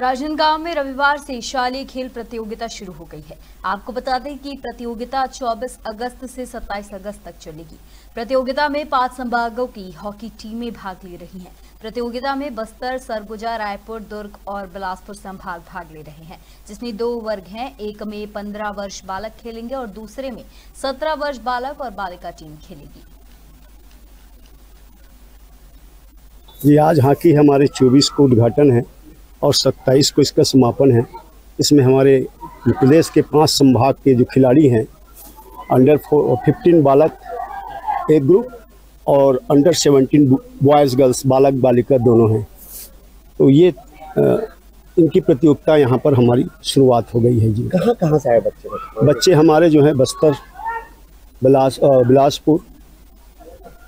राजनांदगांव में रविवार से शालेय खेल प्रतियोगिता शुरू हो गई है। आपको बता दें कि प्रतियोगिता 24 अगस्त से 27 अगस्त तक चलेगी। प्रतियोगिता में पाँच संभागों की हॉकी टीमें भाग ले रही हैं। प्रतियोगिता में बस्तर, सरगुजा, रायपुर, दुर्ग और बिलासपुर संभाग भाग ले रहे हैं, जिसमें दो वर्ग हैं, एक में 15 वर्ष बालक खेलेंगे और दूसरे में 17 वर्ष बालक और बालिका टीम खेलेगी। ये आज हॉकी हमारे 24 को उद्घाटन है। और 27 को इसका समापन है। इसमें हमारे प्रदेश के पाँच संभाग के जो खिलाड़ी हैं अंडर फिफ्टीन बालक एक ग्रुप और अंडर सेवनटीन बॉयज़ गर्ल्स बालक बालिका दोनों हैं। तो ये आ, इनकी प्रतियोगिता यहाँ पर हमारी शुरुआत हो गई है जी। कहाँ कहाँ से आए बच्चे? बच्चे हमारे जो हैं बस्तर बिलास बिलासपुर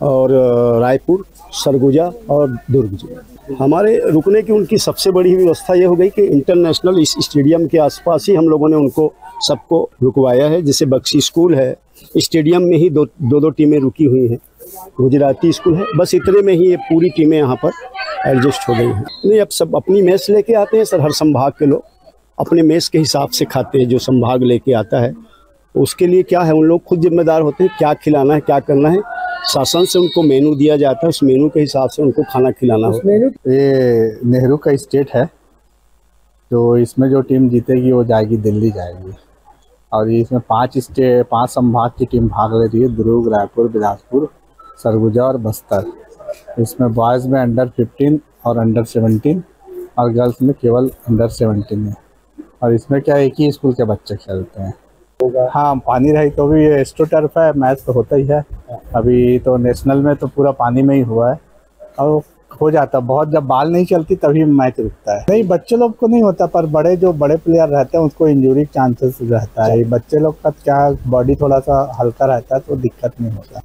और रायपुर, सरगुजा और दुर्ग जी हमारे रुकने की उनकी सबसे बड़ी व्यवस्था ये हो गई कि इंटरनेशनल इस स्टेडियम के आसपास ही हम लोगों ने उनको, सबको रुकवाया है, जैसे बक्सी स्कूल है। स्टेडियम में ही दो दो दो टीमें रुकी हुई हैं। गुजराती स्कूल है। बस इतने में ही ये पूरी टीमें यहाँ पर एडजस्ट हो गई हैं। नहीं, अब सब अपनी मेस लेके आते हैं सर, हर संभाग के लोग। अपने मेस के हिसाब से खाते हैं, जो संभाग लेके आता है। उसके लिए क्या है, उन लोग खुद जिम्मेदार होते हैं, क्या खिलाना है, क्या करना है। शासन से उनको मेनू दिया जाता है उस मेनू के हिसाब से उनको खाना खिलाना होता है। ये नेहरू का स्टेट है तो इसमें जो टीम जीतेगी वो जाएगी दिल्ली जाएगी। और इसमें पाँच स्टे पाँच संभाग की टीम भाग ले रही है दुर्ग रायपुर बिलासपुर सरगुजा और बस्तर। इसमें बॉयज़ में अंडर 15 और अंडर 17 और गर्ल्स में केवल अंडर 17 है। और इसमें क्या एक ही स्कूल के बच्चे खेलते हैं। हाँ पानी रही तो भी ये एस्ट्रो टर्फ है मैच तो होता ही है। अभी तो नेशनल में तो पूरा पानी में ही हुआ है। और हो जाता बहुत जब बाल नहीं चलती तभी मैच रुकता है। नहीं बच्चे लोग को नहीं होता पर बड़े जो बड़े प्लेयर रहते हैं उसको इंजुरी चांसेस रहता है। बच्चे लोग का क्या बॉडी थोड़ा सा हल्का रहता है तो दिक्कत नहीं होता।